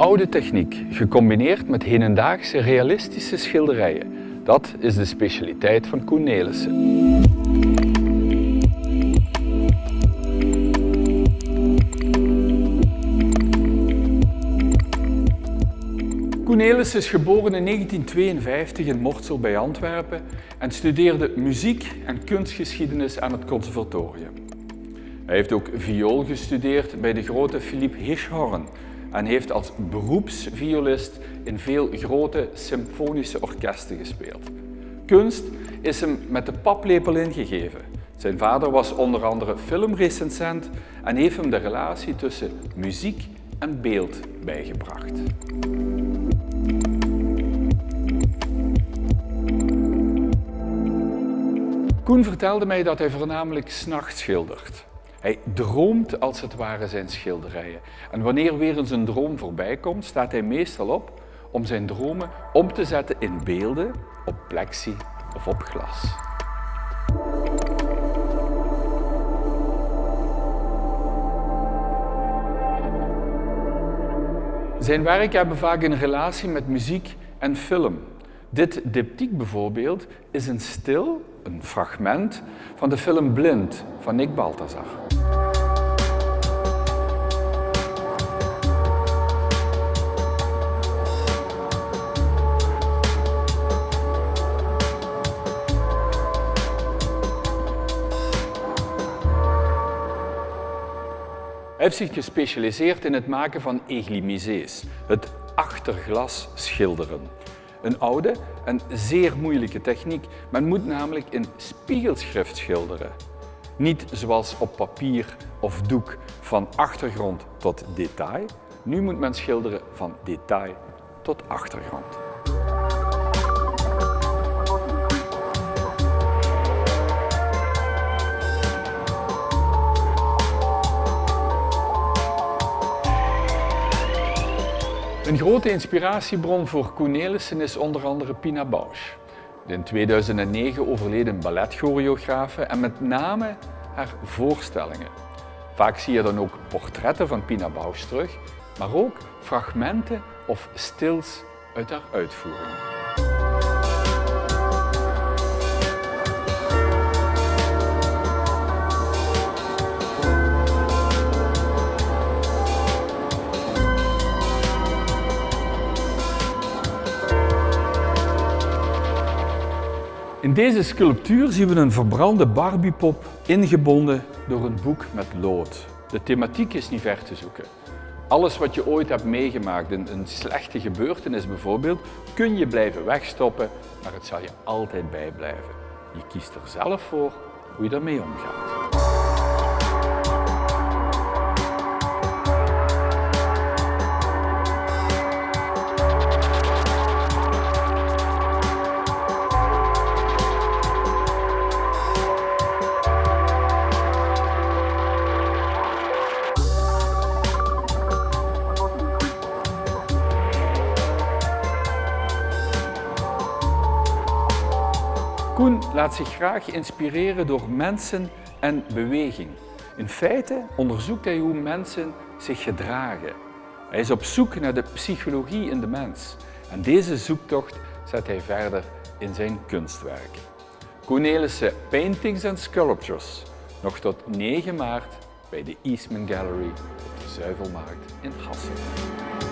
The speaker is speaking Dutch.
oude techniek, gecombineerd met hedendaagse realistische schilderijen. Dat is de specialiteit van Koen Nelissen. Is geboren in 1952 in Mortsel bij Antwerpen en studeerde muziek en kunstgeschiedenis aan het conservatorium. Hij heeft ook viool gestudeerd bij de grote Philippe Hirschhorn en heeft als beroepsviolist in veel grote symfonische orkesten gespeeld. Kunst is hem met de paplepel ingegeven. Zijn vader was onder andere filmrecensent en heeft hem de relatie tussen muziek en beeld bijgebracht. Koen vertelde mij dat hij voornamelijk s'nachts schildert. Hij droomt als het ware zijn schilderijen. En wanneer weer eens een droom voorbij komt, staat hij meestal op om zijn dromen om te zetten in beelden, op plexi of op glas. Zijn werk hebben vaak een relatie met muziek en film. Dit diptyque bijvoorbeeld is een stil, een fragment van de film Blind van Nick Balthazar. Heeft zich gespecialiseerd in het maken van eglimizés, het achterglas schilderen. Een oude en zeer moeilijke techniek. Men moet namelijk in spiegelschrift schilderen. Niet zoals op papier of doek van achtergrond tot detail. Nu moet men schilderen van detail tot achtergrond. Grote inspiratiebron voor Koen is onder andere Pina Bausch. De in 2009 overleden balletchoreografe en met name haar voorstellingen. Vaak zie je dan ook portretten van Pina Bausch terug, maar ook fragmenten of stils uit haar uitvoeringen. In deze sculptuur zien we een verbrande Barbiepop ingebonden door een boek met lood. De thematiek is niet ver te zoeken. Alles wat je ooit hebt meegemaakt, een, slechte gebeurtenis bijvoorbeeld, kun je blijven wegstoppen, maar het zal je altijd bijblijven. Je kiest er zelf voor hoe je daarmee omgaat. Koen laat zich graag inspireren door mensen en beweging. In feite onderzoekt hij hoe mensen zich gedragen. Hij is op zoek naar de psychologie in de mens. En deze zoektocht zet hij verder in zijn kunstwerk. Cornelissen Paintings and Sculptures, nog tot 9 maart bij de Eastman Gallery op de Zuivelmarkt in Hasselt.